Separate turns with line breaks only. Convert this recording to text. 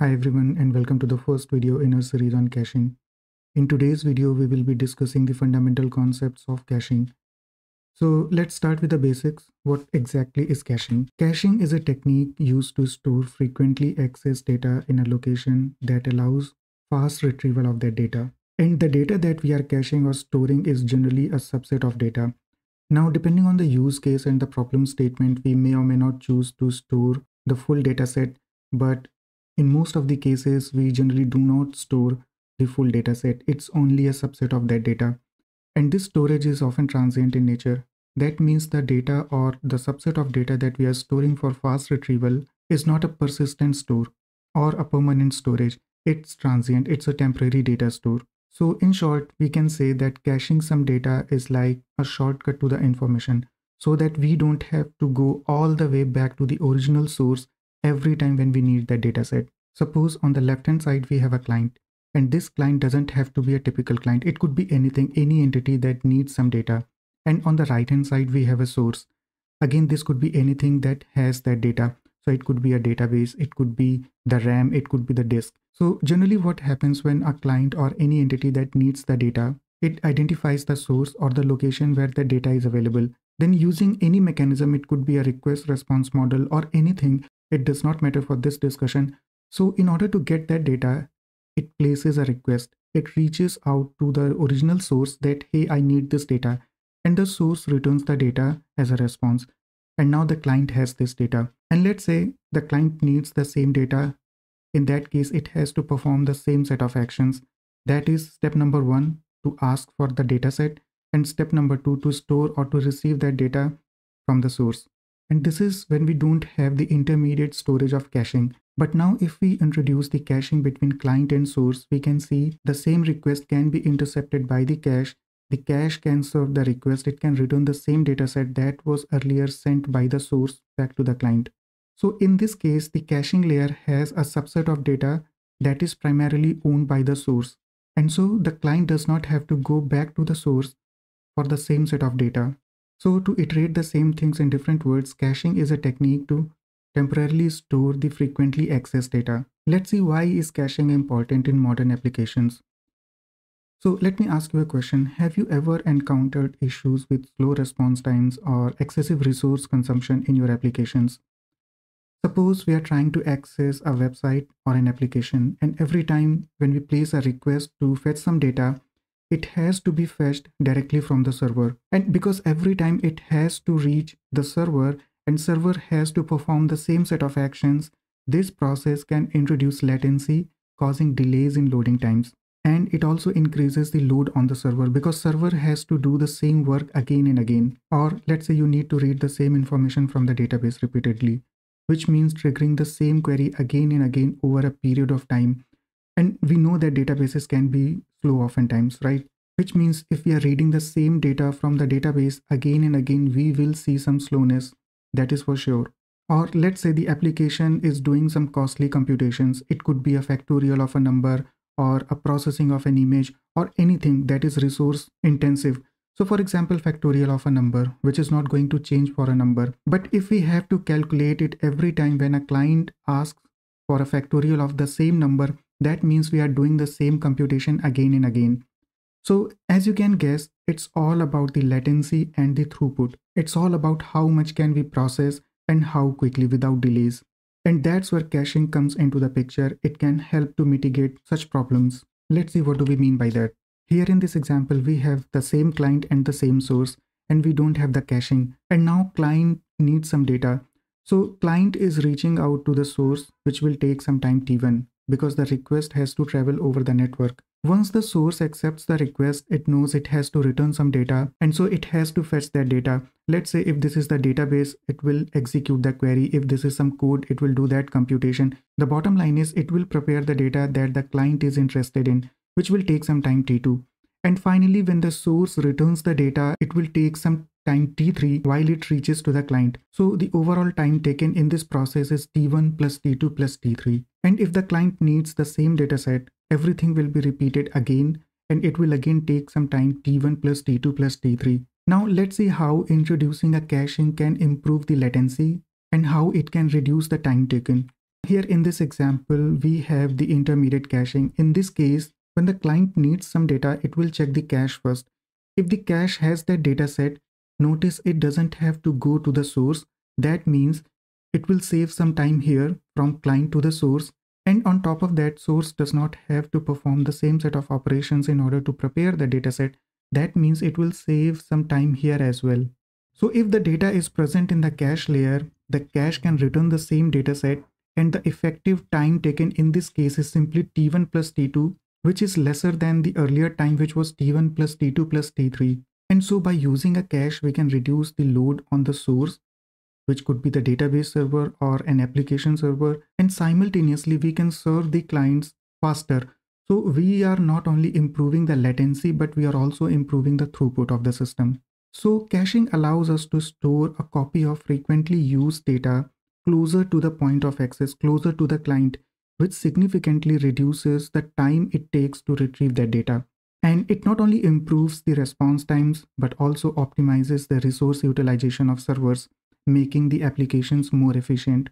Hi everyone and welcome to the first video in our series on caching. In today's video, we will be discussing the fundamental concepts of caching. So let's start with the basics. What exactly is caching? Caching is a technique used to store frequently accessed data in a location that allows fast retrieval of that data. And the data that we are caching or storing is generally a subset of data. Now, depending on the use case and the problem statement, we may or may not choose to store the full data set, but in most of the cases, we generally do not store the full data set. It's only a subset of that data. And this storage is often transient in nature. That means the data or the subset of data that we are storing for fast retrieval is not a persistent store or a permanent storage. It's transient, it's a temporary data store. So in short, we can say that caching some data is like a shortcut to the information so that we don't have to go all the way back to the original source every time when we need that data set. Suppose on the left hand side we have a client and this client doesn't have to be a typical client. It could be anything, any entity that needs some data. And on the right hand side we have a source. Again, this could be anything that has that data. So it could be a database, it could be the RAM, it could be the disk. So generally what happens when a client or any entity that needs the data, it identifies the source or the location where the data is available. Then using any mechanism, it could be a request response model or anything it does not matter for this discussion. So in order to get that data, it places a request. It reaches out to the original source that, hey, I need this data. And the source returns the data as a response. And now the client has this data. And let's say the client needs the same data. In that case, it has to perform the same set of actions. That is step number one to ask for the data set and step number two to store or to receive that data from the source. And this is when we don't have the intermediate storage of caching. But now if we introduce the caching between client and source, we can see the same request can be intercepted by the cache. The cache can serve the request. It can return the same dataset that was earlier sent by the source back to the client. So in this case, the caching layer has a subset of data that is primarily owned by the source. And so the client does not have to go back to the source for the same set of data. So to iterate the same things in different words, caching is a technique to temporarily store the frequently accessed data. Let's see why is caching important in modern applications. So let me ask you a question. Have you ever encountered issues with slow response times or excessive resource consumption in your applications? Suppose we are trying to access a website or an application and every time when we place a request to fetch some data, it has to be fetched directly from the server. And because every time it has to reach the server and server has to perform the same set of actions, this process can introduce latency causing delays in loading times. And it also increases the load on the server because server has to do the same work again and again. Or let's say you need to read the same information from the database repeatedly, which means triggering the same query again and again over a period of time and we know that databases can be slow oftentimes, right? Which means if we are reading the same data from the database again and again, we will see some slowness. That is for sure. Or let's say the application is doing some costly computations. It could be a factorial of a number or a processing of an image or anything that is resource intensive. So for example, factorial of a number, which is not going to change for a number. But if we have to calculate it every time when a client asks for a factorial of the same number, that means we are doing the same computation again and again. So as you can guess, it's all about the latency and the throughput. It's all about how much can we process and how quickly without delays. And that's where caching comes into the picture. It can help to mitigate such problems. Let's see what do we mean by that. Here in this example, we have the same client and the same source and we don't have the caching. And now client needs some data. So client is reaching out to the source, which will take some time t1 because the request has to travel over the network. Once the source accepts the request, it knows it has to return some data and so it has to fetch that data. Let's say if this is the database, it will execute the query. If this is some code, it will do that computation. The bottom line is it will prepare the data that the client is interested in, which will take some time t2. And finally, when the source returns the data, it will take some time t3 while it reaches to the client. So the overall time taken in this process is t1 plus t2 plus t3. And if the client needs the same dataset, everything will be repeated again and it will again take some time t1 plus t2 plus t3. Now let's see how introducing a caching can improve the latency and how it can reduce the time taken. Here in this example, we have the intermediate caching. In this case, when the client needs some data, it will check the cache first. If the cache has that dataset, notice it doesn't have to go to the source. That means it will save some time here from client to the source. And on top of that, source does not have to perform the same set of operations in order to prepare the dataset. That means it will save some time here as well. So if the data is present in the cache layer, the cache can return the same dataset and the effective time taken in this case is simply t1 plus t2 which is lesser than the earlier time which was t1 plus t2 plus t3. And so by using a cache, we can reduce the load on the source, which could be the database server or an application server. And simultaneously, we can serve the clients faster. So we are not only improving the latency, but we are also improving the throughput of the system. So caching allows us to store a copy of frequently used data closer to the point of access, closer to the client, which significantly reduces the time it takes to retrieve that data. And it not only improves the response times, but also optimizes the resource utilization of servers, making the applications more efficient.